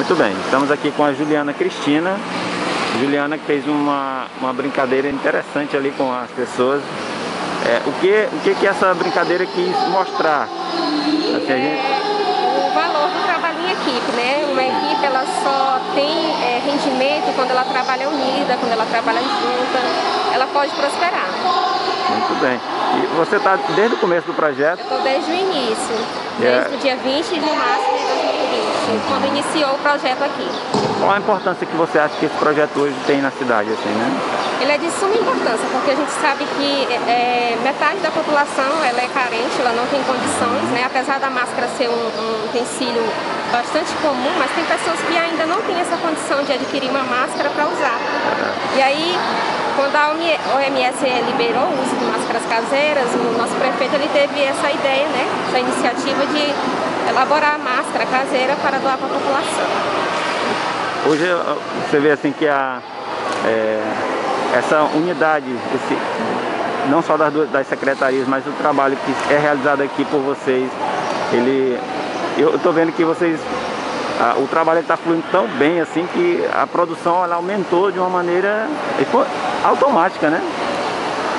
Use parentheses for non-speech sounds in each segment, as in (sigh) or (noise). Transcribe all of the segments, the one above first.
Muito bem, estamos aqui com a Juliana Cristina. Juliana que fez uma, uma brincadeira interessante ali com as pessoas. É, o, que, o que que essa brincadeira quis mostrar? Assim, gente... é, o valor do trabalho em equipe, né? Uma equipe ela só tem é, rendimento quando ela trabalha unida, quando ela trabalha junta, ela pode prosperar. Muito bem. E você está desde o começo do projeto? Eu estou desde o início, yeah. desde o dia 20 de março de 2020, quando iniciou o projeto aqui. Qual a importância que você acha que esse projeto hoje tem na cidade, assim, né? Ele é de suma importância, porque a gente sabe que é, metade da população ela é carente, ela não tem condições, né? Apesar da máscara ser um, um utensílio bastante comum, mas tem pessoas que ainda não têm essa condição de adquirir uma máscara para usar. E aí, quando a OMS liberou o uso de máscaras caseiras, o nosso prefeito ele teve essa ideia, né, essa iniciativa de elaborar a máscara caseira para doar para a população. Hoje você vê assim que a, é, essa unidade, esse, não só das, das secretarias, mas o trabalho que é realizado aqui por vocês, ele, eu estou vendo que vocês o trabalho está fluindo tão bem assim que a produção ela aumentou de uma maneira automática, né?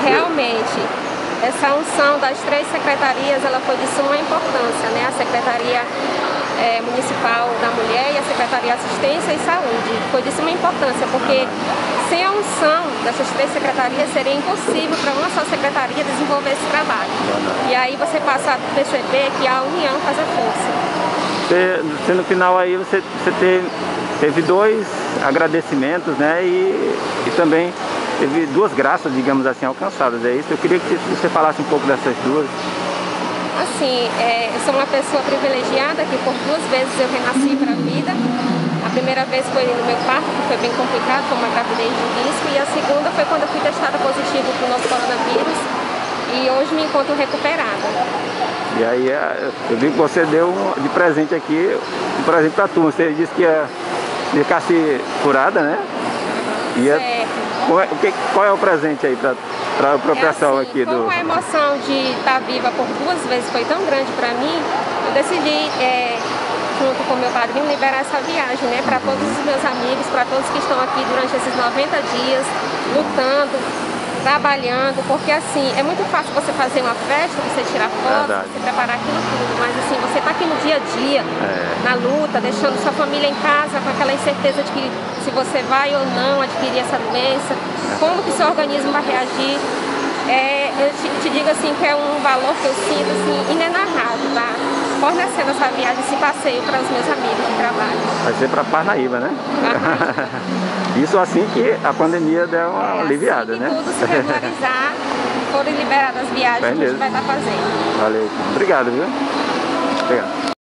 Realmente. Essa unção das três secretarias ela foi de suma importância, né? A Secretaria é, Municipal da Mulher e a Secretaria Assistência e Saúde. Foi de suma importância, porque sem a unção dessas três secretarias seria impossível para uma só secretaria desenvolver esse trabalho. E aí você passa a perceber que a união faz a força. Você no final aí você, você teve, teve dois agradecimentos, né? E, e também teve duas graças, digamos assim, alcançadas, é isso? Eu queria que você falasse um pouco dessas duas. Assim, é, eu sou uma pessoa privilegiada que por duas vezes eu renasci para a vida. A primeira vez foi no meu parto, que foi bem complicado, foi uma gravidez de risco, e a segunda foi quando eu fui testada positivo para o nosso coronavírus e hoje me encontro recuperada. E aí é, eu vi que você deu de presente aqui, um presente para turma. Você disse que ia ficasse curada, né? Ia, certo. Qual é, o que, qual é o presente aí para o é pessoal assim, aqui do... Como a emoção de estar viva por duas vezes foi tão grande para mim, eu decidi, é, junto com meu padrinho, liberar essa viagem, né? Para todos os meus amigos, para todos que estão aqui durante esses 90 dias, lutando, trabalhando, porque assim, é muito fácil você fazer uma festa, você tirar foto, Verdade. você preparar aquilo tudo, mas assim, você está aqui no dia a dia, é. na luta, deixando sua família em casa com aquela incerteza de que se você vai ou não adquirir essa doença, como que seu organismo vai reagir. É, eu te, te, digo assim que é um valor que eu sinto assim, inenarrável, tá? Fornecendo essa viagem, esse passeio para os meus amigos de trabalho. Vai ser para Parnaíba, né? (laughs) Isso assim que a pandemia deu uma é, aliviada, assim né? tudo se regularizar, forem liberadas as viagens, a gente vai estar fazendo. Valeu. Obrigado, viu? Obrigado.